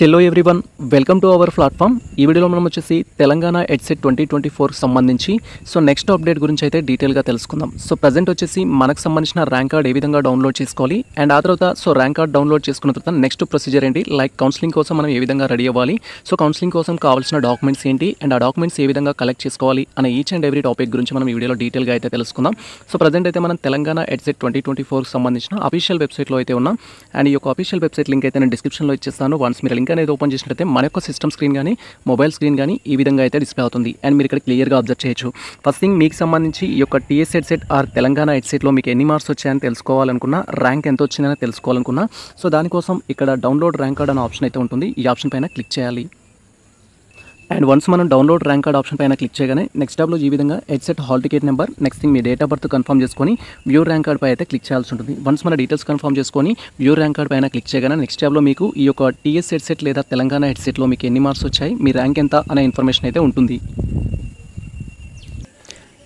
Hello everyone welcome to our platform. ఈ వీడియోలో మనం వచ్చేసి Telangana EdCET twenty twenty four సంబంధించి సో నెక్స్ట్ అప్డేట్ గురించి అయితే డీటెయిల్గా తెలుసుకుందాం. సో ప్రజెంట్ వచ్చేసి మనకు సంబంధించిన ర్యాంక్ కార్డ్ ఏ విధంగా డౌన్లోడ్ చేసుకోవాలి అండ్ ఆ తర్వాత సో ర్యాంక్ కార్డ్ డౌన్లోడ్ చేసుకున్న తర్వాత నెక్స్ట్ ప్రొసీజర్ ఏంటి లైక్ కౌన్సిలింగ్ కోసం మనం ఏ విధంగా రెడీ అవ్వాలి సో కౌన్సిలింగ్ కోసం కావాల్సిన డాక్యుమెంట్స్ ఏంటి అండ్ ఆ డాక్యుమెంట్స్ ఏ విధంగా కలెక్ట్ చేసుకోవాలి అనే ఈచ్ అండ్ ఎవ్రీ టాపిక్ గురించి మనం ఈ వీడియోలో డీటెయిల్గా అయితే తెలుసుకుందాం. సో ప్రజెంట్ అయితే మనం తెలంగాణ ఎడ్సెట్ ట్వంటీ ట్వంటీ ఫోర్కి సంబంధించిన అఫీషియల్ వెబ్సైట్లో అయితే ఉన్నాం. అండ్ ఈ యొక్క అఫీషియల్ వెబ్సైట్ లింక్ అయితే నేను డిస్క్రిప్షన్లో ఇచ్చేస్తాను. వన్స్ మీరు లింక్ అనేది ఓపెన్ చేసినట్లయితే మన యొక్క సిస్టమ్ స్క్రీన్ కానీ మొబైల్ స్క్రీన్ కానీ ఈ విధంగా అయితే డిస్ప్లే అవుతుంది. అండ్ మీరు ఇక్కడ క్లియర్గా అబ్జర్వ్ చేయొచ్చు. ఫస్ట్ థింగ్ మీకు సంబంధించి ఈ యొక్క టీఎస్ హెడ్సెట్ ఆర్ తెలంగాణ హెడ్సెట్లో మీకు ఎన్ని మార్క్స్ వచ్చాయని తెలుసుకోవాలనుకున్నా ర్యాంక్ ఎంత వచ్చిందని తెలుసుకోవాలనుకున్నా సో దానికోసం ఇక్కడ డౌన్లోడ్ ర్యాంక్ కార్డ్ అనే ఆప్షన్ అయితే ఉంటుంది. ఈ ఆప్షన్ పైన క్లిక్ చేయాలి. అండ్ వన్స్ మనం డౌన్లోడ్ ర్యాంక్ కార్డ్ ఆప్షన్ పైన క్లిక్ చేయగానే నెక్స్ట్ ట్యాబ్లో ఈ విధంగా EdCET hall ticket number next thing me date of birth confirm చేసుకొని వ్యూ ర్యాంక్ కార్డ్ పై అయితే క్లిక్ చేయాల్సి ఉంటుంది. వన్స్ మన డీటెయిల్స్ కన్ఫర్మ్ చేసుకొని వ్యూ ర్యాంక్ కార్డ్ పైన క్లిక్ చేయగానే నెక్స్ట్ ట్యాబ్లో మీకు ఈ యొక్క టీఎస్ హెడ్సెట్ లేదా తెలంగాణ హెడ్సెట్లో మీకు ఎన్ని మార్క్స్ వచ్చాయి మీ ర్యాంక్ ఎంత అనే ఇన్ఫర్మేషన్ అయితే ఉంటుంది.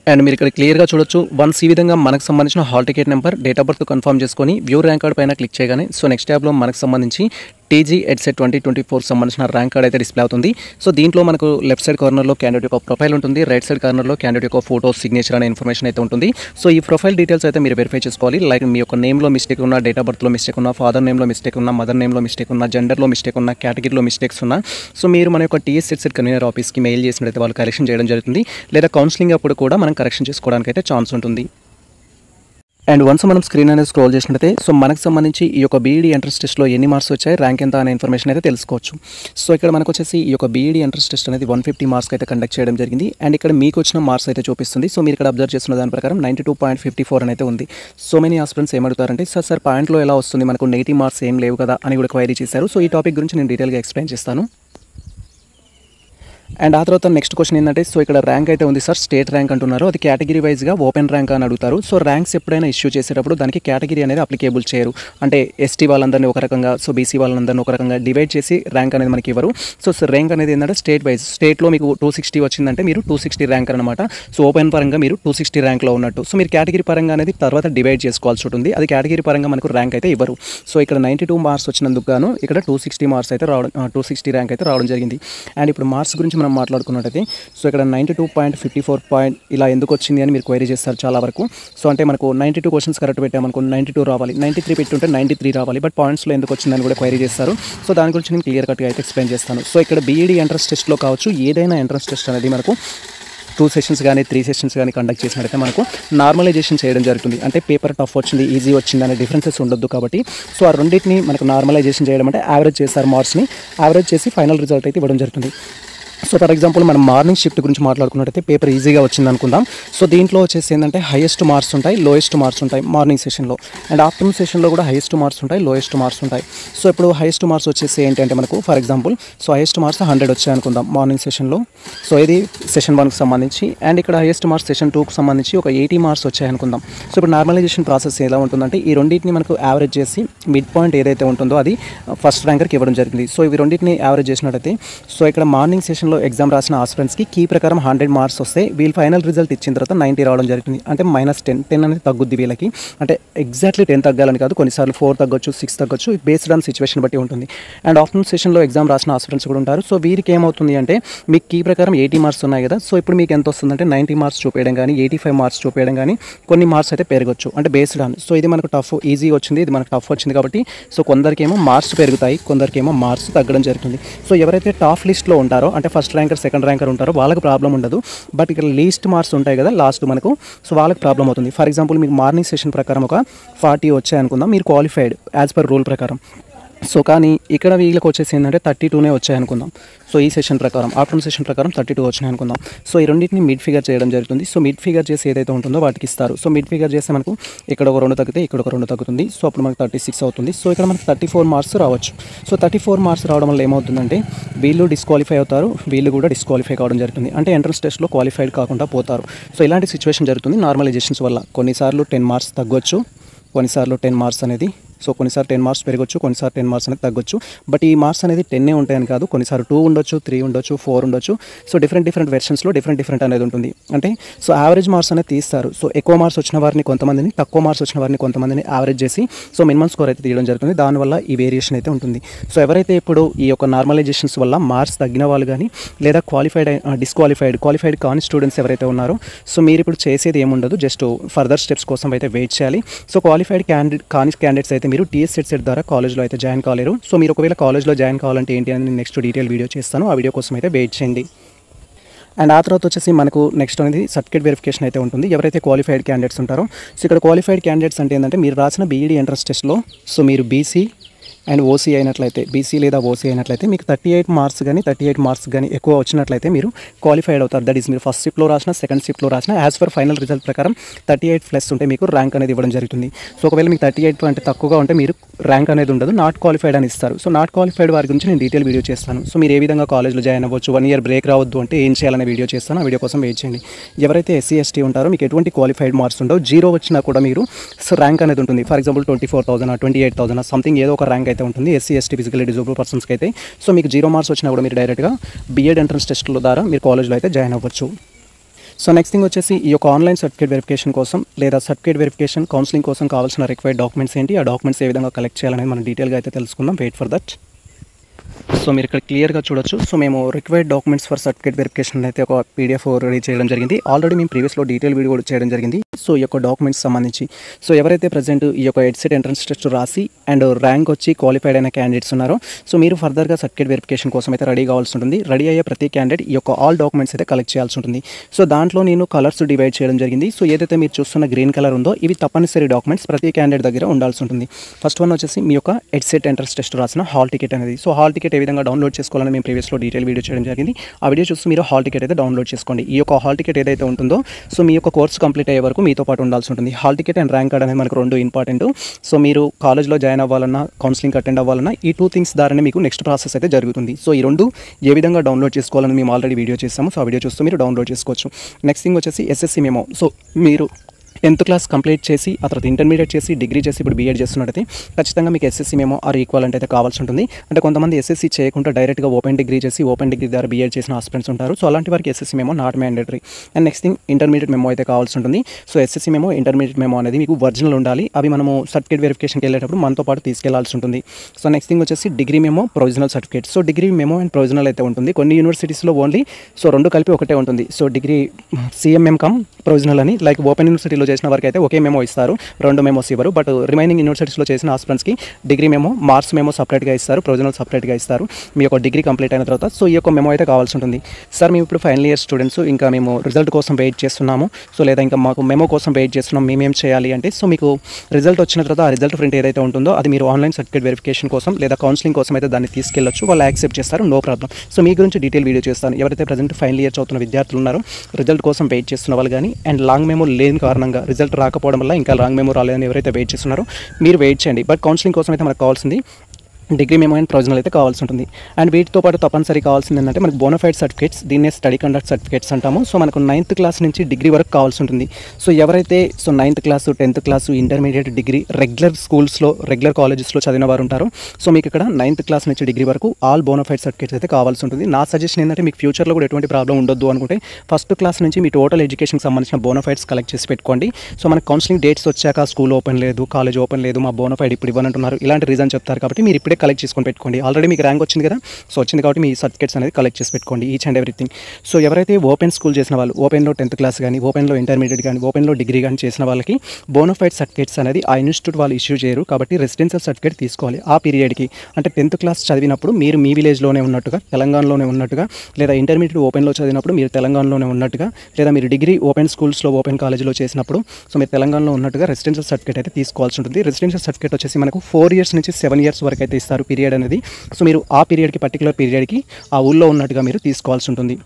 అండ్ మీరు ఇక్కడ క్లియర్గా చూడొచ్చు వన్స్ ఈ విధంగా మనకు సంబంధించిన hall ticket number date of birth confirm చేసుకొని వ్యూ ర్యాంక్ కార్డ్ పైన క్లిక్ చేయగానే సో నెక్స్ట్ ట్యాబ్లో మనకు సంబంధించి TG EdCET twenty twenty four సంబంధించిన ర్యాంక్ కార్డ్ అయితే డిస్ప్లే అవుతుంది. సో దీంట్లో మనకు లెఫ్ట్ సైడ్ కార్నర్లో క్యాండిడేట్ యొక్క ప్రొఫైల్ ఉంటుంది. రైట్ సైడ్ కార్నర్లో క్యాండిడేట్ యొక్క ఫోటో సిగ్నేచర్ అనే ఇన్ఫర్మేషన్ అయితే ఉంటుంది. సో ఈ ప్రొఫైల్ డీటెయిల్స్ అయితే మీరు వెరిఫై చేసుకోవాలి. లైక్ మీ యొక్క నేమ్లో మిస్టేక్ ఉన్న డేట్ ఆఫ్ బర్త్లో మిస్టేక్ ఉన్న ఫాదర్ నేమ్లో మిస్టేక్ ఉన్న మదర్ నేమ్లో మిస్టేక్ ఉన్న జెండర్లో మిస్టేక్ ఉన్న కేటగిరీలో మిస్టేక్స్ ఉన్న సో మీరు మన యొక్క టీఎస్ ఎడ్సెట్ కన్వీనర్ ఆఫీస్కి మెయిల్ చేసినట్లయితే వాళ్ళు కరెక్షన్ చేయడం జరుగుతుంది. లేదా కౌన్సిలింగ్ అప్పుడు కూడా మనం కరెక్షన్ చేసుకోవడానికి అయితే ఛాన్స్ ఉంటుంది. అండ్ వన్స్ మనం స్క్రీన్ అనేది స్క్రోల్ చేసినట్టయితే సో మనకు సంబంధించి ఈ యొక్క బీఈడీ ఎంట్రన్స్ టెస్ట్లో ఎన్ని మార్క్స్ వచ్చాయి ర్యాంక్ ఎంత అనే ఇన్ఫర్మేషన్ అయితే తెలుసుకోవచ్చు. సో ఇక్కడ మనకు వచ్చేసి ఈ యొక్క బీఈడీ ఎంట్రన్స్ టెస్ట్ అనేది వన్ ఫిఫ్టీ మార్క్స్ అయితే కండక్ట్ చేయడం జరిగింది. అండ్ ఇక్కడ మీకు వచ్చిన మార్క్స్ అయితే చూపిస్తుంది. సో మీరు ఇక్కడ అబ్జర్వ్ చేస్తున్న దాని ప్రకారం ninety two point fifty four అయితే ఉంది. సో మెనీ ఆస్పిరెంట్స్ ఏమడుగుతారంటే సార్ సార్ పాయింట్లో ఎలా వస్తుంది? మనకు నెగిటివ్ మార్క్స్ ఏం లేవు కదా అని కూడా క్వైరీ చేశారు. సో ఈ టాపిక్ గురించి నేను డీటెయిల్గా ఎక్స్ప్లెయిన్ చేస్తాను. అండ్ ఆ తర్వాత నెక్స్ట్ క్వశ్చన్ ఏంటంటే సో ఇక్కడ ర్యాంక్ అయితే ఉంది సార్ స్టేట్ ర్యాంక్ అంటున్నారు. అది కేటగిరీ వైజ్గా ఓపెన్ ర్యాంక్ అని అడుగుతారు. సో ర్యాంక్స్ ఎప్పుడైనా ఇష్యూ చేసేటప్పుడు దానికి కేటగిరీ అనేది అప్లికేబుల్ చేయరు. అంటే ఎస్టీ వాళ్ళందరినీ ఒక రకంగా సో బీసీ వాళ్ళందరినీ ఒక రకంగా డివైడ్ చేసి ర్యాంక్ అనేది మనకి ఇవ్వరు. సో ర్యాంక్ అనేది ఏంటంటే స్టేట్ వైజ్ స్టేట్లో మీకు టూ సిక్స్టీ వచ్చిందంటే మీరు టూ సిక్స్టీ ర్యాంక్ అనమాట సో ఓపెన్ పరంగా మీరు టూ సిక్స్టీ ర్యాంక్లో ఉన్నట్టు. సో మీరు కేటగిరీ పరంగా అనేది తర్వాత డివైడ్ చేసుకోవాల్సి ఉంటుంది. అది కేటగిరీ పరంగా మనకు ర్యాంక్ అయితే ఇవ్వరు. సో ఇక్కడ నైంటీ టూ మార్క్స్ వచ్చినందుకు గాను ఇక్కడ టూ సిక్స్టీ మార్క్స్ అయితే రావడం టూ సిక్స్టీ ర్యాంక్ అయితే రావడం జరిగింది. అండ్ ఇప్పుడు మార్క్స్ గురించి మనం మాట్లాడుకున్నట్టయితే సో ఇక్కడ ninety two point fifty four point ఇలా ఎందుకు వచ్చింది అని మీరు క్వైరీ చేస్తారు చాలా వరకు. సో అంటే మనకు నైంటీ టూ క్వశ్చన్స్ కరెక్ట్ పెట్టామనుకో నైంటీ టూ రావాలి. నైంటీ త్రీ పెట్టుంటే నైంటీ త్రీ రావాలి. బట్ పాయింట్స్లో ఎందుకు వచ్చిందని కూడా క్వైరీ చేస్తారు. సో దాని గురించి నేను క్లియర్ కట్గా అయితే ఎక్స్ప్లెయిన్ చేస్తాను. సో ఇక్కడ బీఈడీ ఎంట్రన్స్ టెస్ట్లో కావచ్చు ఏదైనా ఎంట్రన్స్ టెస్ట్ అనేది మనకు టూ సెషన్స్ కానీ త్రీ సెషన్స్ కానీ కండక్ట్ చేసినట్టయితే మనకు నార్మలైజేషన్ చేయడం జరుగుతుంది. అంటే పేపర్ టఫ్ వచ్చింది ఈజీ వచ్చింది అనే డిఫరెన్సెస్ ఉండొద్దు కాబట్టి. సో ఆ రెండింటిని మనకు నార్మలైజేషన్ చేయడం అంటే యావరేజ్ చేస్తారు మార్క్స్ని యావరేజ్ చేసి ఫైనల్ రిజల్ట్ అయితే ఇవ్వడం జరుగుతుంది. సో ఫర్ ఎగ్జాంపుల్ మనం మార్నింగ్ షిఫ్ట్ గురించి మాట్లాడుకున్నట్టయితే పేపర్ ఈజీగా వచ్చింది అనుకుందాం సో దీంట్లో వచ్చేసి ఏంటంటే హైయెస్ట్ మార్క్స్ ఉంటాయి లోయెస్ట్ మార్క్స్ ఉంటాయి మార్నింగ్ సెషన్లో అండ్ ఆఫ్టర్నూన్ సెషన్లో కూడా హైయెస్ట్ మార్క్స్ ఉంటాయి లోయెస్ట్ మార్క్స్ ఉంటాయి. సో ఇప్పుడు హైయెస్ట్ మార్క్స్ వచ్చేసి ఏంటంటే మనకు for example so highest marks hundred వచ్చాయి అనుకుందాం మార్నింగ్ సెషన్లో సో ఇది సెషన్ వన్కి సంబంధించి అండ్ ఇక్కడ హైయెస్ట్ మార్క్స్ సెషన్ టూకి సంబంధించి ఒక ఎయిటీ మార్క్స్ వచ్చాయి అనుకుందాం సో ఇప్పుడు నార్మలైజేషన్ ప్రాసెస్ ఎలా ఉంటుందంటే ఈ రెండింటిని మనకు యావరేజ్ చేసి మిడ్ పాయింట్ ఏదైతే ఉంటుందో అది ఫస్ట్ ర్యాంకర్కి ఇవ్వడం జరిగింది. సో ఇవి రెండింటిని యావరేజ్ చేసినట్టయితే సో ఇక్కడ మార్నింగ్ సెషన్లో ఎగ్జామ్ రాసిన ఆస్పిరెంట్స్కి కీ ప్రకారం హండ్రెడ్ మార్క్స్ వస్తే వీళ్ళు ఫైనల్ రిజల్ట్ ఇచ్చిన తర్వాత నైంటీ రావడం జరుగుతుంది అంటే మైనస్ టెన్ టెన్ అనేది తగ్గుద్ది వీళ్ళకి. అంటే ఎగ్జాక్ట్లీ టెన్ తగ్గాలని కాదు కొన్నిసార్లు ఫోర్ తగ్గొచ్చు సిక్స్ తగ్గొచ్చు బేస్డ్ ఆన్ సిచ్యువేషన్ బట్టి ఉంటుంది. అండ్ ఆఫ్టర్నూన్ సెషన్లో ఎగ్జామ్ రాసిన ఆస్పిరెంట్స్ కూడా ఉంటారు. సో వీరికి ఏమవుతుంది అంటే మీకు కీ ప్రకారం ఎయిటీ మార్క్స్ ఉన్నాయి కదా సో ఇప్పుడు మీకు ఎంత వస్తుందంటే నైంటీ మార్క్స్ చూపేయడం కానీ ఎయిటీ ఫైవ్ మార్క్స్ చూపేయడం కానీ కొన్ని మార్క్స్ అయితే పెరగచ్చు. అంటే బేస్డ్ ఆన్ సో ఇది మనకు టఫ్ ఈజీ వచ్చింది ఇది మనకు టఫ్ వచ్చింది కాబట్టి సో కొందరికేమో మార్క్స్ పెరుగుతాయి కొందరికేమో మార్క్స్ తగ్గడం జరుగుతుంది. సో ఎవరైతే టాప్ లిస్ట్లో ఉంటారో అంటే ఫస్ట్ ర్యాంకర్ సెకండ్ ర్యాంకర్ ఉంటారో వాళ్ళకి ప్రాబ్లం ఉండదు. బట్ ఇక్కడ లీస్ట్ మార్క్స్ ఉంటాయి కదా లాస్ట్ మనకు. సో వాళ్ళకి ప్రాబ్లం అవుతుంది. ఫర్ ఎగ్జాంపుల్ మీకు మార్నింగ్ సెషన్ ప్రకారం ఒక ఫార్టీ వచ్చాయనుకుందాం మీరు క్వాలిఫైడ్ యాజ్ పర్ రూల్ ప్రకారం. సో కానీ ఇక్కడ వీళ్ళకి వచ్చేసి ఏంటంటే థర్టీ టూనే వచ్చాయి అనుకుందాం. సో ఈ సెషన్ ప్రకారం ఆఫ్టర్నూన్ సెషన్ ప్రకారం థర్టీ టూ వచ్చినాయి అనుకుందాం. సో ఈ రెండింటిని మిడ్ ఫిగర్ చేయడం జరుగుతుంది. సో మిడ్ ఫిగర్ చేసి ఏదైతే ఉంటుందో వాటికి ఇస్తారు. సో మిడ్ ఫిగర్ చేస్తే మనకు ఇక్కడ ఒక రెండు తగ్గితే ఇక్కడ ఒక రెండు తగ్గుతుంది. సో అప్పుడు మనకు థర్టీ సిక్స్ అవుతుంది. సో ఇక్కడ మనకు థర్టీ ఫోర్ మార్క్స్ రావచ్చు. సో థర్టీ ఫోర్ మార్క్స్ రావడం వల్ల ఏమవుతుందంటే వీళ్ళు డిస్క్వాలిఫై అవుతారు. వీళ్ళు కూడా డిస్క్వాలిఫై కావడం జరుగుతుంది. అంటే ఎంట్రన్స్ టెస్ట్లో క్వాలిఫైడ్ కాకుండా పోతారు. సో ఇలాంటి సిచ్యువేషన్ జరుగుతుంది నార్మలైజేషన్స్ వల్ల. కొన్నిసార్లు టెన్ మార్క్స్ తగ్గొచ్చు. కొన్నిసార్లు టెన్ మార్క్స్ అనేది సో కొన్నిసారి టెన్ మార్క్స్ పెరగచ్చు కొన్నిసారి టెన్ మార్క్స్ అనేది తగ్గొచ్చు. బట్ ఈ మార్క్స్ అనేది టెన్నే ఉంటాయని కాదు కొన్నిసార్లు టూ ఉండొచ్చు త్రీ ఉండొచ్చు ఫోర్ ఉండొచ్చు. సో డిఫరెంట్ డిఫరెంట్ వెర్షన్స్లో డిఫరెంట్ డిఫరెంట్ అనేది ఉంటుంది. అంటే సో యావరేజ్ మార్క్స్ అనేది తీస్తారు. సో ఎక్కువ మార్క్స్ వచ్చిన వారిని కొంతమందిని తక్కువ మార్క్స్ వచ్చిన వారిని కొంతమందిని యావరేజ్ చేసి సో మినిమం స్కోర్ అయితే తీయడం జరుగుతుంది. దానివల్ల ఈ వేరియేషన్ అయితే ఉంటుంది. సో ఎవరైతే ఇప్పుడు ఈ యొక్క నార్మలైజేషన్స్ వల్ల మార్క్స్ తగ్గిన వాళ్ళు కానీ లేదా క్వాలిఫైడ్ డిస్క్వాలిఫైడ్ క్వాలిఫైడ్ కాని స్టూడెంట్స్ ఎవరైతే ఉన్నారో సో మీరు ఇప్పుడు చేసేది ఏముండదు. జస్ట్ ఫర్దర్ స్టెప్స్ కోసం అయితే వెయిట్ చేయాలి. సో క్వాలిఫైడ్ క్యాండిడేట్ కాని క్యాండిడేట్స్ అయితే మీరు టీఎస్ సెట్ సెట్ ద్వారా కాలేజ్లో అయితే జాయిన్ కాలేరు. సో మీరు ఒకవేళ కాలేజ్లో జాయిన్ కావాలంటే ఏంటి అని నేను నెక్స్ట్ డీటెయిల్ వీడియో చేస్తాను. ఆ వీడియో కోసం అయితే వెయిట్ చేయండి. అండ్ ఆ తర్వాత వచ్చేసి మనకు నెక్స్ట్ అనేది సర్టిఫికేట్ వెరిఫికేషన్ అయితే ఉంటుంది. ఎవరైతే క్వాలిఫైడ్ క్యాండిడేట్స్ ఉంటారో సో ఇక్కడ క్వాలిఫైడ్ క్యాండిడేట్స్ అంటే ఏంటంటే మీరు రాసిన బీఈడీ ఎంట్రన్స్ టెస్ట్లో సో మీరు బీసీ అండ్ ఓసీ అయినట్లయితే బీసీ లేదా ఓసీ అయినట్లయితే మీకు థర్టీ ఎయిట్ మార్క్స్ కానీ థర్టీ ఎయిట్ మార్క్స్ కానీ ఎక్కువ వచ్చినట్లయితే మీరు క్వాలిఫైడ్ అవుతారు. దట్ ఈస్ మీరు ఫస్ట్ షిప్లో రాసిన సెకండ్ షిప్లో రాసిన యాజ్ పర్ ఫైనల్ రిజల్ట్ ప్రకారం థర్టీ ఎయిట్ ప్లస్ ఉంటే మీకు ర్యాంక్ అనేది ఇవ్వడం జరుగుతుంది. సో ఒకవేళ మీకు థర్టీ ఎయిట్ అంటే తక్కువగా ఉంటే మీరు ర్యాంక్ అనేది ఉండదు. నాట్ క్వాలిఫైడ్ అని ఇస్తారు. సో నాట్ క్వాలిఫైడ్ వారి గురించి నేను డీటెయిల్ వీడియో చేస్తాను. సో మీరు ఏ విధంగా కాలేజ్లో జాయిన్ అవ్వచ్చు వన్ ఇయర్ బ్రేక్ రావద్దు అంటే ఏం చేయాలనే వీడియో చేస్తాను. ఆ వీడియో కోసం వెయిట్ చేయండి. ఎవరైతే ఎస్సీ ఎస్టీ ఉంటారో మీకు ఎటువంటి క్వాలిఫైడ్ మార్క్స్ ఉండవు. జీరో వచ్చినా కూడా మీరు ర్యాంక్ అనేది ఉంటుంది. For example twenty four thousand twenty eight thousand something ఏదో ఒక ర్యాంక్ అయితే ఉంటుంది ఎస్సీ ఎస్టీ ఫిజికల్ డిజబుల్ పర్సన్స్కి అయితే. సో మీకు జీరో మార్క్స్ వచ్చినా కూడా మీరు డైరెక్ట్గా బీఎడ్ ఎంట్రన్స్ టెస్ట్ల ద్వారా మీరు కాలేజ్లో అయితే జాయిన్ అవ్వచ్చు. సో నెక్స్ట్ థింగ్ వచ్చేసి ఈ యొక్క ఆన్లైన్ సర్టిఫికేట్ వెరిఫికేషన్ కోసం లేదా సర్టిఫికేట్ వెరిఫికేషన్ కౌన్సిలింగ్ కోసం కావాల్సిన రిక్వైర్డ్ డాక్యుమెంట్స్ ఏంటి? ఆ డాక్యుమెంట్స్ ఏ విధంగా కలెక్ట్ చేయాలనేది మనం డీటెయిల్గా అయితే తెలుసుకుందాం. వెయిట్ ఫర్ దట్ సో మీరు ఇక్కడ క్లియర్గా చూడొచ్చు. సో మేము required documents for certificate verification అయితే ఒక పీడిఎఫ్ రెడీ చేయడం జరిగింది. ఆల్రెడీ మేము ప్రీవియస్లో డీటెయిల్ వీడియో కూడా చేయడం జరిగింది. సో ఈ యొక్క డాక్యుమెంట్స్ సంబంధించి. సో ఎవరైతే ప్రజెంట్ ఈ యొక్క ఎడ్సెట్ ఎంట్రన్స్ టెస్ట్ రాసి అండ్ ర్యాంక్ వచ్చి క్వాలిఫైడ్ అయిన క్యాండిడేట్స్ ఉన్నారో సో మీరు ఫర్దర్గా సర్టిఫికేట్ వెరిఫికేషన్ కోసం అయితే రెడీ కావాల్సి ఉంటుంది. రెడీ అయ్యే ప్రతి క్యాండిడేట్ ఈ యొక్క ఆల్ డాక్యుమెంట్స్ అయితే కలెక్ట్ చేయాల్సి ఉంటుంది. సో దాంట్లో నేను కలర్స్ డివైడ్ చేయడం జరిగింది. సో ఏదైతే మీరు చూస్తున్న గ్రీన్ కలర్ ఉందో ఇవి తప్పనిసరి డాక్యుమెంట్స్ ప్రతి క్యాండిడేట్ దగ్గర ఉండాల్సి ఉంటుంది. ఫస్ట్ వన్ వచ్చేసి మీ యొక్క ఎడ్సెట్ ఎంట్రన్స్ టెస్ట్ రాసిన హాల్ టికెట్ అనేది. సో హాల్ టికెట్ టికెట్ ఏ విధంగా డౌన్లోడ్ చేసుకోవాలని మేము ప్రీవియస్లో డీటెయిల్ వీడియో చేయడం జరిగింది. ఆ వీడియో చూసి మీరు హాల్ టికెట్ అయితే డౌన్లోడ్ చేసుకోండి. ఈ యొక్క హాల్ టికెట్ ఏదైతే ఉంటుందో సో మీ యొక్క కోర్స్ కంప్లీట్ అయ్యే వరకు మీతో పాటు ఉండాల్సి ఉంటుంది. Hall ticket and rank card అనేది మనకు రెండు ఇంపార్టెంట్ సో మీరు కాలేజ్లో జాయిన్ అవ్వాలన్నా కౌన్సిలింగ్ అటెండ్ అవ్వాలన్నా ఈ టూ థింగ్స్ ద్వారానే మీకు నెక్స్ట్ ప్రాసెస్ అయితే జరుగుతుంది. సో ఈ రెండు ఏ విధంగా డౌన్లోడ్ చేసుకోవాలని మేము ఆల్రెడీ వీడియో చేస్తాము సో ఆ వీడియో చూస్తూ మీరు డౌన్లోడ్ చేసుకోవచ్చు. నెక్స్ట్ థింగ్ వచ్చేసి ఎస్ఎస్సి మేమో సో మీరు టెన్త్ క్లాస్ కంప్లీట్ చేసి ఆ తర్వాత ఇంటర్మీడియట్ చేసి డిగ్రీ చేసి ఇప్పుడు బీఎడ్ చేస్తున్నట్టయితే ఖచ్చితంగా మీకు ఎస్ఎస్సీ మేమో ఆర్ ఈక్వల్ అయితే కావాల్సి ఉంటుంది. అంటే కొంతమంది ఎస్ఎస్సీ చేయకుండా డైరెక్ట్గా ఓపెన్ డిగ్రీ చేసి ఓపెన్ డిగ్రీ ద్వారా బీఎడ్ చేసిన హాస్పిటల్స్ ఉంటారు. సో అలాంటి వారికి SSC memo not mandatory and next thing intermediate memo అయితే కావాల్సి ఉంటుంది. So SSC memo intermediate memo అనేది మీకు ఒరిజినల్ ఉండాలి. అవి మనము సర్టిఫికేట్ వెరిఫికేషన్కి వెళ్ళేటప్పుడు మనతో పాటు తీసుకెళ్ళాల్సి ఉంటుంది. సో నెక్స్ట్ థింగ్ వచ్చేసి degree memo provisional certificate so degree memo and provisional అయితే ఉంటుంది. కొన్ని యూనివర్సిటీస్లో ఓన్లీ సో రెండు కలిపి ఒకటే ఉంటుంది. So degree CMM cum provisional అని లైక్ ఓపెన్ యూనివర్సిటీలో చేసిన వరకు అయితే ఒకే మెమో ఇస్తారు. రెండు మెమోస్ ఇవ్వరు. బట్ రిమైనింగ్ యూనివర్సిటీస్లో చేసిన ఆస్పిరెంట్స్కి డిగ్రీ మెమో మార్క్స్ మెమో సపరేట్గా ఇస్తారు. ప్రొవిజనల్ సపరేట్గా ఇస్తారు. మీ యొక్క డిగ్రీ కంప్లీట్ అయిన తర్వాత సో ఈ యొక్క మెమో అయితే కావాల్సి ఉంటుంది. సార్ మేము ఇప్పుడు ఫైనల్ ఇయర్ స్టూడెంట్స్ ఇంకా మేము రిజల్ట్ కోసం వెయిట్ చేస్తున్నాము. సో లేదా ఇంకా మాకు మెమో కోసం వెయిట్ చేస్తున్నాం. మేమేం చేయాలి అంటే సో మీకు రిజల్ట్ వచ్చిన తర్వాత ఆ రిజల్ట్ ప్రింట్ ఏదైతే ఉంటుందో అది మీరు ఆన్లైన్ సర్టిఫికేట్ వెరిఫికేషన్ కోసం లేదా కౌన్సిలింగ్ కోసం అయితే దాన్ని తీసుకెళ్ళొచ్చు. వాళ్ళు యాక్సెప్ట్ చేస్తారు. నో ప్రాబ్లం సో మీ గురించి డీటెయిల్ వీడియో చేస్తాను. ఎవరైతే ప్రజెంట్ ఫైనల్ ఇయర్ చదువుతున్న విద్యార్థులు ఉన్నారో రిజల్ట్ కోసం వెయిట్ చేస్తున్న వాళ్ళు కానీ అండ్ లాంగ్ మెమో లేని కారణంగా రిజల్ట్ రాకపోవడం వల్ల ఇంకా లాంగ్ మెమో రాలేదని ఎవరైతే వెయిట్ చేస్తున్నారో మీరు వెయిట్ చేయండి. బట్ కౌన్సిలింగ్ కోసం అయితే మనకు కావాల్సింది డిగ్రీ మేమైనా ప్రొవిజనల్ అయితే కావాల్సి ఉంటుంది. అండ్ వీటితో పాటు తప్పనిసరి కావాల్సింది ఏంటంటే మనకు బోనఫైడ్ సర్టిఫికేట్స్ దీన్నే స్టడీ కండక్ట్ సర్టిఫికేట్స్ అంటాము. సో మనకు నైన్త్ క్లాస్ నుంచి డిగ్రీ వరకు కావాల్సి ఉంటుంది. సో ఎవరైతే so ninth class tenth class intermediate degree regular స్కూల్స్లో రెగ్యులర్ కాలేజెస్లో చదివిన వారు ఉంటారు. సో మీకు ఇక్కడ నైన్త్ క్లాస్ నుంచి డిగ్రీ వరకు ఆల్ బోనఫైడ్ సర్టిఫికేట్స్ అయితే కావాల్సి ఉంటుంది. నా సజెషన్ ఏంటంటే మీకు ఫ్యూచర్లో కూడా ఎటువంటి ప్రాబ్లం ఉండొద్దు అనుకుంటే ఫస్ట్ క్లాస్ నుంచి మీ టోటల్ ఎడ్యుకేషన్కి సంబంధించిన బోనఫైడ్స్ కలెక్ట్ చేసి పెట్టుకోండి. సో మనకు కౌన్సిలింగ్ డేట్స్ వచ్చాక స్కూల్ ఓపెన్ లేదు కాలేజ్ ఓపెన్ లేదు మా బోనఫైడ్ ఇప్పుడు ఇవ్వనంటున్నారు. ఇలాంటి రీజన్ చెప్తారు కాబట్టి మీరు ఇప్పుడే కలెక్ట్ చేసుకొని పెట్టుకోండి. ఆల్రెడీ మీకు ర్యాంక్ వచ్చింది కదా? సో వచ్చింది కాబట్టి మీ సర్టిఫికేట్స్ అనేది కలెక్ట్ చేసి పెట్టుకోండి ఈచ్ అండ్ ఎవ్రీథింగ్ సో ఎవరైతే ఓపెన్ స్కూల్ చేసిన వాళ్ళు ఓపెన్లో టెన్త్ క్లాస్ కానీ ఓపెన్లో ఇంటర్మీడియట్ కానీ ఓపెన్లో డిగ్రీ కానీ చేసిన వాళ్ళకి బోనఫైడ్ సర్టిఫికేట్స్ అనేది ఆ ఇన్స్టిట్యూట్ వాళ్ళు ఇష్యూ చేయరు. కాబట్టి రెసిడెన్షియల్ సర్టిఫికేట్ తీసుకోవాలి. ఆ పీరియడ్కి అంటే టెన్త్ క్లాస్ చదివినప్పుడు మీరు మీ విలేజ్లోనే ఉన్నట్టుగా తెలంగాణలోనే ఉన్నట్టుగా లేదా ఇంటర్మీడియట్ ఓపెన్లో చదివినప్పుడు మీరు తెలంగాణలోనే ఉన్నట్టుగా లేదా మీరు డిగ్రీ ఓపెన్ స్కూల్స్లో ఓపెన్ కాలేజ్లో చేసినప్పుడు సో మీరు తెలంగాణలో ఉన్నట్టుగా రెసిడెన్షియల్ సర్టిఫికేట్ అయితే తీసుకోవాల్సి ఉంటుంది. రెసిడెన్షియల్ సర్టిఫికేట్ వచ్చేసి మనకు ఫోర్ ఇయర్స్ నుంచి సెవెన్ ఇయర్స్ వరకు అయితే ఇస్తారు పీరియడ్ అనేది. సో మీరు ఆ పీరియడ్కి పర్టికులర్ పీరియడ్కి ఆ ఊళ్ళో ఉన్నట్టుగా మీరు తీసుకోవాల్సి ఉంటుంది.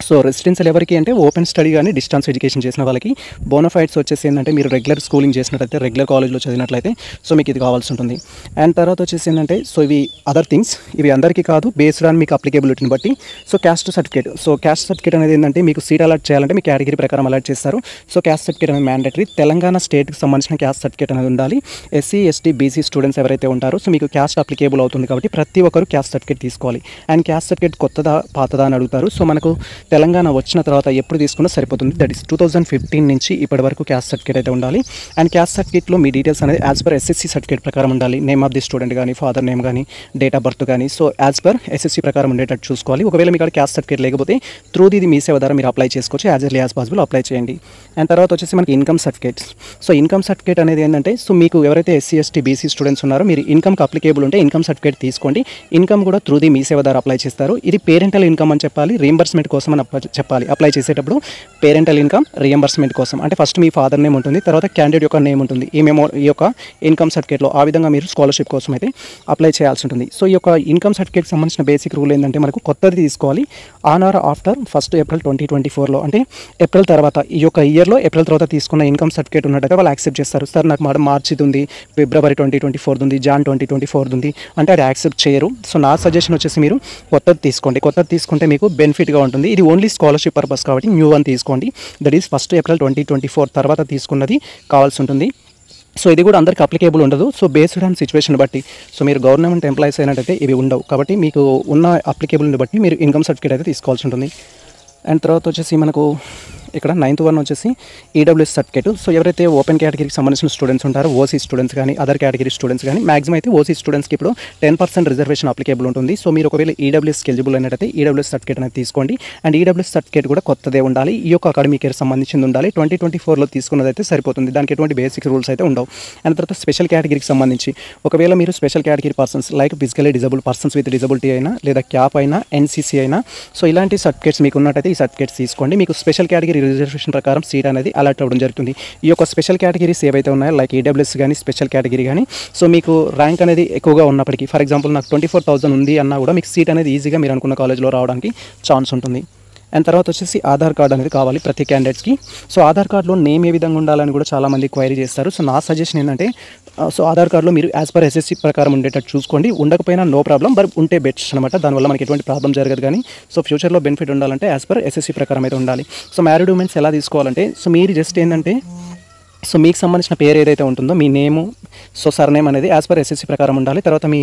సో రెసిడెన్షియల్ ఎవరికి అంటే ఓపెన్ స్టడీ కానీ డిస్టెన్స్ ఎడ్యుకేషన్ చేసిన వాళ్ళకి బోనఫైడ్స్ వచ్చేసి ఏంటంటే మీరు రెగ్యులర్ స్కూలింగ్ చేసినట్లయితే రెగ్యులర్ కాలేజ్లో చదివినట్లయితే సో మీకు ఇది కావాల్సి ఉంటుంది. అండ్ తర్వాత వచ్చేసి ఏంటంటే సో ఇవి అదర్ థింగ్స్ ఇవి అందరికీ కాదు బేస్డ్ ఆన్ మీకు అప్లికేబిలిటీని బట్టి. So caste certificate so caste certificate అనేది ఏంటంటే మీకు సీట్ అలాట్ చేయాలంటే మీ కేటగిరీ ప్రకారం అలాట్ చేస్తారు. సో క్యాస్ట్ సర్టిఫికేట్ అనేది మ్యాండేటరీ తెలంగాణ స్టేట్కి సంబంధించిన క్యాస్ట్ సర్టిఫికేట్ అనేది ఉండాలి. ఎస్సీ ఎస్టీ బీసీ స్టూడెంట్స్ ఎవరైతే ఉంటారో సో మీకు క్యాస్ట్ అప్లికేబుల్ అవుతుంది కాబట్టి ప్రతి ఒక్కరు క్యాస్ట్ సర్టిఫికేట్ తీసుకోవాలి. అండ్ క్యాస్ట్ సర్టిఫికేట్ కొత్తదా పాతదా అని అడుగుతారు. సో మనకు తెలంగాణ వచ్చిన తర్వాత ఎప్పుడు తీసుకున్నా సరిపోతుంది. That is two thousand fifteen నుంచి ఇప్పటి వరకు క్యాస్ట్ సర్టిఫికేట్ అయితే ఉండాలి. అండ్ క్యాస్ట్ సర్టిఫికేట్లో మీ డీటెయిల్స్ అనేది యాజ్ పర్ ఎస్ఎస్సీ సర్టిఫికేట్ ప్రకారం ఉండాలి. నేమ్ ఆఫ్ ది స్టూడెంట్ కానీ ఫాదర్ నేమ్ కానీ డేట్ ఆఫ్ బర్త్ కానీ సో యాజ్ పర్ ఎస్ఎస్సీ ప్రకారం ఉండేటట్టు చూసుకోవాలి. ఒకవేళ మీకు క్యాస్ట్ సర్టిఫికేట్ లేకపోతే త్రూ ఇది మీ సేవ ద్వారా మీరు అప్లై చేసుకోవచ్చు. As early as possible apply చేయండి. అండ్ తర్వాత వచ్చేసి మనకి income certificate so income certificate అనేది ఏంటంటే సో మీకు ఎవరైతే ఎస్సీ ఎస్టీ బీసీ స్టూడెంట్స్ ఉన్నారో మీరు ఇన్కమ్కి అప్లికేబుల్ ఉంటే ఇన్కమ్ సర్టిఫికేట్ తీసుకోండి. ఇన్కమ్ కూడా త్రూ ది మీ సేవ ద్వారా అప్లై చేస్తారు. ఇది పేరెంటల్ ఇన్కమ్ అని చెప్పాలి. రీంబర్స్మెంట్ కోసం మనం చెప్పాలి. అప్లై చేసేటప్పుడు పేరెంటల్ ఇన్కమ్ రియంబర్స్మెంట్ కోసం. అంటే ఫస్ట్ మీ ఫాదర్ నేమ్ ఉంటుంది తర్వాత క్యాండిడేట్ యొక్క నేమ్ ఉంటుంది. ఈ మెమో ఈ యొక్క ఇన్కమ్ సర్టిఫికేట్లో ఆ విధంగా మీరు స్కాలర్షిప్ కోసం అయితే అప్లై చేయాల్సి ఉంటుంది. సో ఈ యొక్క ఇన్కమ్ సర్టిఫికేట్ సంబంధించిన బేసిక్ రూల్ ఏంటంటే మనకు కొత్తది తీసుకోవాలి. On or after first April twenty twenty ఫోర్లో అంటే ఏప్రిల్ తర్వాత ఈ యొక్క ఇయర్లో ఏప్రిల్ తర్వాత తీసుకున్న ఇన్కమ్ సర్టిఫికేట్ ఉన్నట్టుగా వాళ్ళు యాక్సెప్ట్ చేస్తారు. సార్ నాకు మేడం మార్చిది ఉంది ఫిబ్రవరి ట్వంటీ ట్వంటీ ఫోర్ ఉంది జాన్ ట్వంటీ ట్వంటీ ఫోర్ ఉంది. అంటే అది యాక్సెప్ట్ చేయరు. సో నా సజెషన్ వచ్చేసి మీరు కొత్తది తీసుకోండి. కొత్తది తీసుకుంటే మీకు బెనిఫిట్గా ఉంటుంది. ఇది ఓన్లీ స్కాలర్షిప్ పర్పస్ కాబట్టి న్యూ వన్ తీసుకోండి. That is first April twenty twenty four తర్వాత తీసుకున్నది కావాల్సి ఉంటుంది. సో ఇది కూడా అందరికి అప్లికేబుల్ ఉండదు. సో బేస్డ్ ఆన్ సిచ్యువేషన్ బట్టి. సో మీరు గవర్నమెంట్ ఎంప్లాయీస్ అయినట్టయితే ఇవి ఉండవు. కాబట్టి మీకు ఉన్న అప్లికేబుల్ని బట్టి మీరు ఇన్కమ్ సర్టిఫికేట్ అయితే తీసుకోవాల్సి ఉంటుంది. అండ్ తర్వాత వచ్చేసి మనకు ఇక్కడ నైన్త్ వన్ వచ్చేసి ఈడబ్ల్యూఎస్ సర్టిఫికేట్ సో ఎవరైతే ఓపెన్ కేటగిరీకి సంబంధించిన స్టూడెంట్స్ ఉంటారో ఓసీ స్టూడెంట్స్ కానీ అదర్ కేటగిరీ స్టూడెంట్స్ కానీ మాక్సిమం అయితే ఓసీ స్టూడెంట్స్కి ఇప్పుడు టెన్ పర్సెంట్ రిజర్వేషన్ అప్లికేబుల్ ఉంటుంది. సో మీరు ఒకవేళ ఈడబ్ల్యూఎస్ ఎలిజిబుల్ అయినట్టయితే ఈడబ్ల్యూఎస్ సర్టిఫికేట్ అనేది తీసుకోండి. అండ్ ఈడబ్ల్యూఎస్ సర్టిఫికేట్ కూడా కొత్తదే ఉండాలి. ఈ యొక్క అకాడమిక్ ఇయర్ సంబంధించింది ఉండాలి. ట్వంటీ ట్వంటీ ఫోర్లో తీసుకున్నది అయితే సరిపోతుంది. దానికి ఎటువంటి బేసిక్ రూల్స్ అయితే ఉండవు. అండ్ తర్వాత స్పెషల్ కేటగిరీకి సంబంధించి ఒకవేళ మీరు special category persons like physically disabled persons with disability అయినా లేదా క్యాప్ అయినా ఎన్సీసీ అయినా సో ఇలాంటి సర్టిఫికేట్స్ మీకు ఉన్నట్టయితే ఈ సర్టిఫికేట్స్ తీసుకోండి. మీకు స్పెషల్ కేటగిరీ రిజర్వేషన్ ప్రకారం సీట్ అనేది అలాట్ అవ్వడం జరుగుతుంది. ఈ యొక్క స్పెషల్ కేటగిరీస్ ఏవైతే ఉన్నాయో లైక్ ఈడబ్ల్యూఎస్ కానీ స్పెషల్ కేటగిరీ కానీ సో మీకు ర్యాంక్ అనేది ఎక్కువగా ఉన్నప్పటికీ ఫర్ ఎగ్జాంపుల్ నాకు ట్వంటీ ఫోర్ థౌసండ్ ఉంది అన్నా కూడా మీకు సీట్ అనేది ఈజీగా మీరు అనుకున్న కాలేజ్లో రావడానికి ఛాన్స్ ఉంటుంది. అండ్ తర్వాత వచ్చేసి ఆధార్ కార్డ్ అనేది కావాలి ప్రతి క్యాండిడేట్స్కి సో ఆధార్ కార్డులో నేమ్ ఏ విధంగా ఉండాలని కూడా చాలామంది క్వైరీ చేస్తారు. సో నా సజెషన్ ఏంటంటే సో ఆధార్ కార్డులో మీరు యాజ్ పర్ ఎస్ఎస్సి ప్రకారం ఉండేటట్టు చూసుకోండి. ఉండకపోయినా నో ప్రాబ్లం బట్ ఉంటే బెస్ట్ అనమాట దానివల్ల మనకి ఎటువంటి ప్రాబ్లం జరగదు కానీ సో ఫ్యూచర్లో బెనిఫిట్ ఉండాలంటే యాజ్ పర్ ఎస్ఎస్సి ప్రకారం అయితే ఉండాలి. సో మ్యారీడ్ ఉమెన్స్ ఎలా తీసుకోవాలంటే సో మీరు జస్ట్ ఏంటంటే సో మీకు సంబంధించిన పేరు ఏదైతే ఉంటుందో మీ నేము సో సర్ నేమ్ అనేది యాజ్ పర్ ఎస్ఎస్సి ప్రకారం ఉండాలి. తర్వాత మీ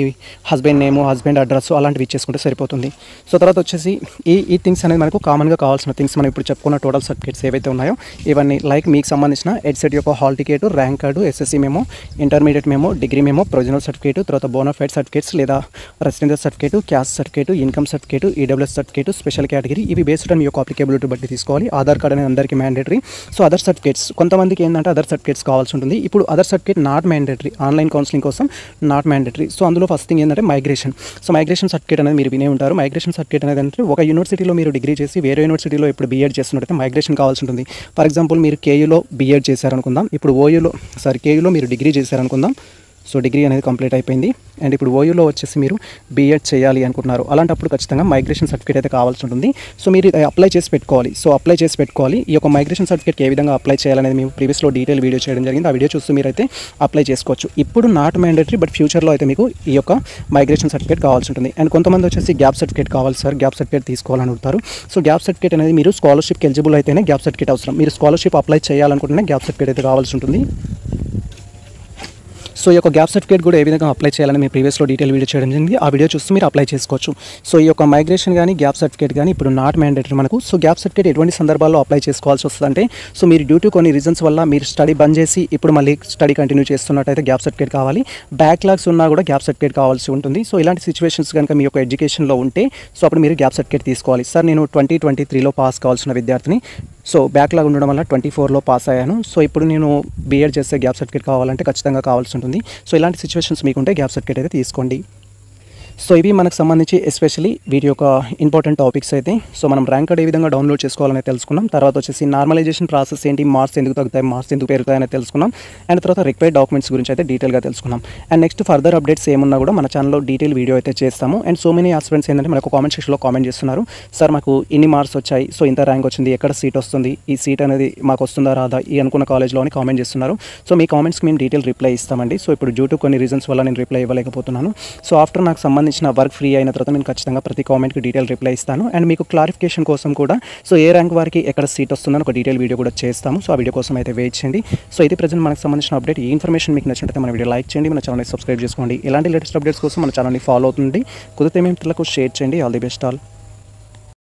హస్బెండ్ నేము హస్బెండ్ అడ్రస్ అలాంటివి ఇచ్చేసుకుంటే సరిపోతుంది. సో తర్వాత వచ్చేసి ఈ ఈ థింగ్స్ అనేది మనకు కామన్గా కావాల్సిన థింగ్స్ మనం ఇప్పుడు చెప్పుకున్న టోటల్ సర్టిఫికేట్స్ ఏవైతే ఉన్నాయో ఇవన్నీ లైక్ మీకు సంబంధించిన ఎడ్సెట్ యొక్క hall ticket rank card SSC memo intermediate memo degree memo provisional certificate తర్వాత బోనఫైడ్ సర్టిఫికేట్స్ లేదా residential certificate caste certificate income certificate EWS certificate special category ఇవి బేస్డ్ ఆన్ మీ యొక్క అప్లికేబిలిటీ బట్టి తీసుకోవాలి. ఆధార్ కార్డ్ అనేది అందరికీ మ్యాండేటరీ సో అదర్ సర్టిఫికేట్స్ కొంతమందికి ఏంటంటే అదర్ సర్టిఫికేట్స్ కావాల్సి ఉంటుంది. ఇప్పుడు other certificate not mandatory online counselling కోసం నాట్ మ్యాండేటరీ సో అందులో ఫస్ట్ థింగ్ ఏంటంటే మైగ్రేషన్ సో మైగ్రేషన్ సర్టిఫికేట్ అనేది మీరు వినే ఉంటారు. మైగ్రేషన్ సర్టిఫికేట్ అనేది అంటే ఒక యూనివర్సిటీలో మీరు డిగ్రీ చేసి వేరే యూనివర్సిటీలో ఇప్పుడు బీఎడ్ చేస్తున్నట్టయితే మైగ్రేషన్ కావాల్సి ఉంటుంది. ఫర్ ఎగ్జాంపుల్ మీరు కేయూలో బీఎడ్ చేశారనుకుందాం. ఇప్పుడు ఓయూలో సారీ కేయూలో మీరు డిగ్రీ చేశారనుకుందాం. సో డిగ్రీ అనేది కంప్లీట్ అయిపోయింది. అండ్ ఇప్పుడు ఓయూలో వచ్చేసి మీరు బీఎడ్ చేయాలి అనుకుంటున్నారు. అలాంటప్పుడు ఖచ్చితంగా మైగ్రేషన్ సర్టిఫికేట్ అయితే కావాల్సి ఉంటుంది. సో మీరు అప్లై చేసి పెట్టుకోవాలి. సో అప్లై చేసి పెట్టుకోవాలి. ఈ యొక్క మైగ్రేషన్ సర్టిఫికేట్ ఏ విధంగా అప్లై చేయాలనేది మేము ప్రీవియస్లో డీటెయిల్ వీడియో చేయడం జరిగింది. ఆ వీడియో చూస్తూ మీరైతే అప్లై చేసుకోవచ్చు. ఇప్పుడు నాట్ మ్యాండేటరీ బట్ ఫ్యూచర్లో అయితే మీకు ఈ యొక్క మైగ్రేషన్ సర్టిఫికేట్ కావాల్సి ఉంటుంది. అండ్ కొంతమంది వచ్చేసి గ్యాప్ సర్టిఫికేట్ కావాలి సార్. గ్యాప్ సర్టిఫికేట్ తీసుకోవాలని అడుగుతారు. సో గ్యాప్ సర్టిఫికేట్ అనేది మీరు స్కాలర్షిప్ ఎలిజిబుల్ అయితేనే గ్యాప్ సర్టిఫికేట్ అవసరం. మీరు స్కాలర్షిప్ అప్లై చేయాలనుకుంటేనే గ్యాప్ సర్టిఫికేట్ అయితే కావాల్సి ఉంటుంది. సో ఈ యొక్క గ్యాప్ సర్టిఫికేట్ కూడా ఏ విధంగా అప్లై చేయాలని మీ ప్రీవియస్లో డీటెయిల్ వీడియో చేయడం జరిగింది. ఆ వీడియో చూస్తూ మీరు అప్లై చేసుకోవచ్చు. సో ఈ యొక్క మైగ్రేషన్ కానీ గ్యాప్ సర్టిఫికేట్ కానీ ఇప్పుడు నాట్ మ్యాండేటరీ మనకు. సో గ్యాప్ సర్టిఫికేట్ ఎటువంటి సందర్భాల్లో అప్లై చేసుకోవాల్సి వస్తుందంటే సో మీరు డ్యూ టు కొన్ని రీజన్స్ వల్ల మీరు స్టడీ బంద్ చేసి ఇప్పుడు మళ్ళీ స్టడీ కంటిన్యూ చేస్తున్నట్టయితే గ్యాప్ సర్టిఫికేట్ కావాలి. బ్యాక్లాగ్స్ ఉన్నా కూడా గ్యాప్ సర్టిఫికేట్ కావాల్సి ఉంటుంది. సో ఇలాంటి సిచ్యువేషన్స్ కనుక మీ యొక్క ఎడ్యుకేషన్లో ఉంటే సో అప్పుడు మీరు గ్యాప్ సర్టిఫికేట్ తీసుకోవాలి. సార్ నేను ట్వంటీ ట్వంటీ త్రీలో పాస్ కావాల్సిన విద్యార్థిని. సో బ్యాక్లాగ్ ఉండడం వల్ల ట్వంటీ ఫోర్లో పాస్ అయ్యాను. సో ఇప్పుడు నేను బీఎడ్ చేస్తే గ్యాప్ సర్టిఫికేట్ కావాలంటే ఖచ్చితంగా కావాల్సి ఉంటుంది. సో ఇలాంటి సిచ్యువేషన్స్ మీకుంటే గ్యాప్ సర్టిఫికేట్ అయితే తీసుకోండి. సో ఇవి మనకు సంబంధించి ఎస్పెషలీ వీటి యొక్క ఇంపార్టెంట్ టాపిక్స్ అయితే. సో మనం ర్యాంక్ కార్డ్ ఏ విధంగా డౌన్లోడ్ చేసుకోవాలని తెలుసుకున్నాం. తర్వాత వచ్చేసి నార్మలైజేషన్ ప్రాసెస్ ఏంటి మార్క్స్ ఎందుకు తగ్గుతాయి మార్క్స్ ఎందుకు పెరుగుతాయని తెలుసుకున్నాం. అండ్ తర్వాత రిక్వైర్డ్ డాక్యుమెంట్స్ గురించి అయితే డీటెయిల్గా తెలుసుకున్నాం. అండ్ నెక్స్ట్ ఫర్దర్ అప్డేట్స్ ఏమున్నా కూడా మన ఛానల్లో డీటెయిల్ వీడియో అయితే చేస్తాము. అండ్ సో మెనీ ఆస్పెంట్స్ ఏంటంటే మనకు కామెంట్ సెక్షన్లో కామెంట్ చేస్తున్నారు. సార్ మాకు ఇన్ని మార్క్స్ వచ్చాయి. సో ఇంత ర్యాంక్ వచ్చింది. ఎక్కడ సీట్ వస్తుంది? ఈ సీట్ అనేది మాకు వస్తుందా రాదా? ఈ అనుకున్న కాలేజ్లో అని కామెంట్ చేస్తున్నారు. సో మీ కామెంట్స్కి మేము డీటెయిల్ రిప్లై ఇస్తామండి. సో ఇప్పుడు డ్యూ టు కొన్ని రీజన్స్ వల్ల నేను రిప్లై ఇవ్వలేకపోతున్నాను. సో ఆఫ్టర్ నాకు సంబంధించిన వర్క్ ఫ్రీ అయిన తర్వాత నేను ఖచ్చితంగా ప్రతి కామెంట్కి డీటెయిల్ రిప్లై ఇస్తాను. అండ్ మీకు క్లారిఫికేషన్ కోసం కూడా సో ఏ ర్యాంక్ వారికి ఎక్కడ సీట్ వస్తుందని ఒక డీటెయిల్ వీడియో కూడా చేస్తాము. సో ఆ వీడియో కోసం అయితే వెయిట్ చేయండి. సో ఇది ప్రజెంట్ మనకు సంబంధించిన అప్డేట్ ఈ ఇన్ఫర్మేషన్ మీకు నచ్చినట్లయితే మన వీడియో లైక్ చేయండి మన ఛానల్ని సబ్స్క్రైబ్ చేసుకోండి. ఇలాంటి లేటెస్ట్ అప్డేట్స్ కోసం మన ఛానల్ని ఫాలో అవుతుంది కుదిరితే మేము పిల్లలకు షేర్ చేయండి. All the best all